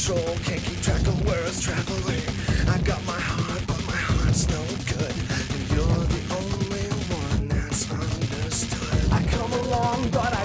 control, can't keep track of where it's traveling. I got my heart, but my heart's no good. And you're the only one that's understood. I come along, but I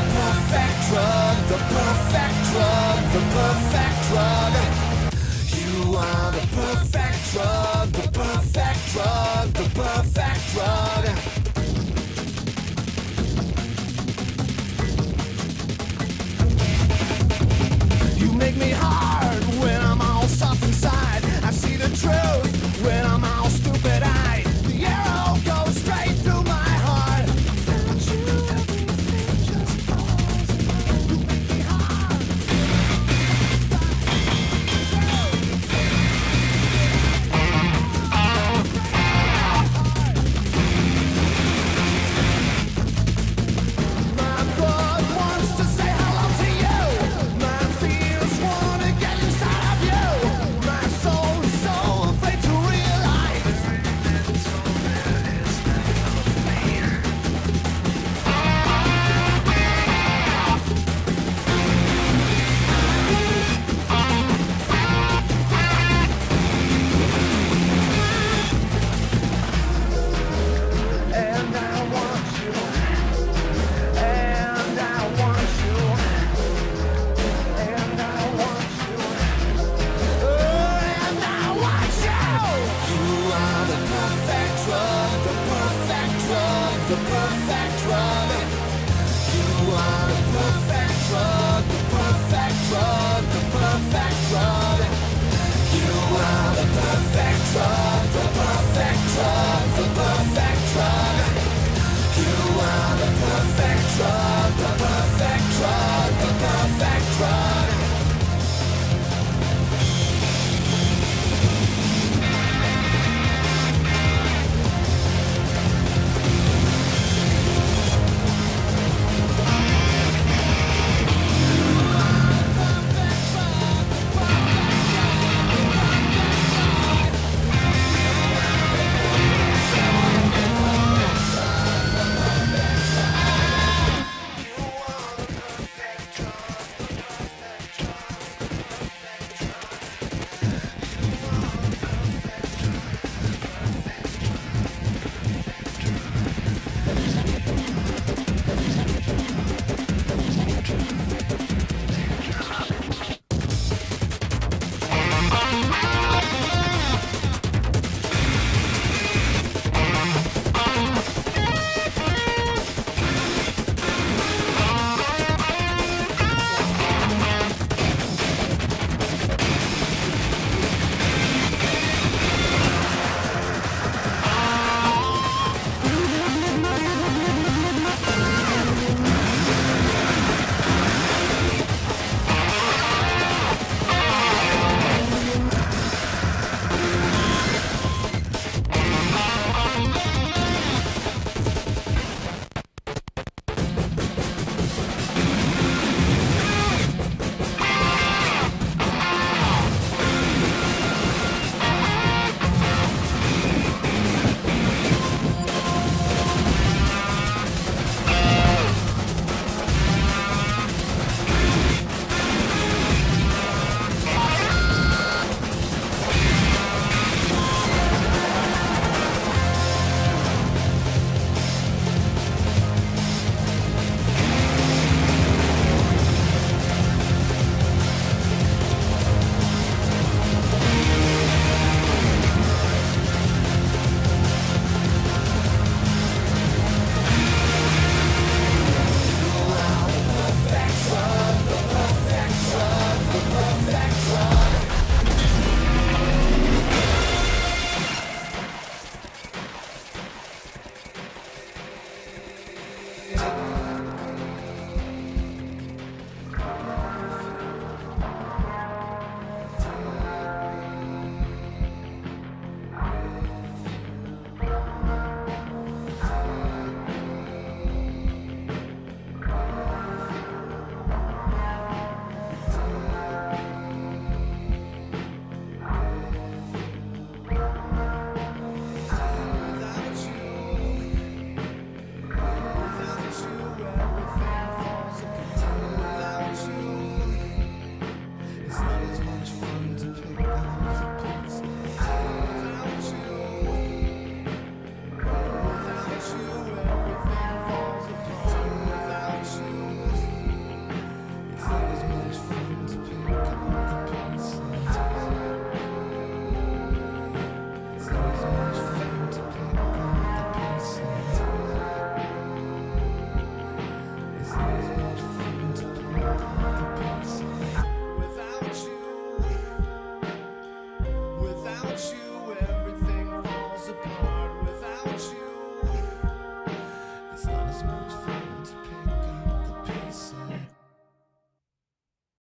the perfect drug, the perfect drug, the perfect drug. You are the perfect drug, the perfect drug, the perfect drug. the perfect.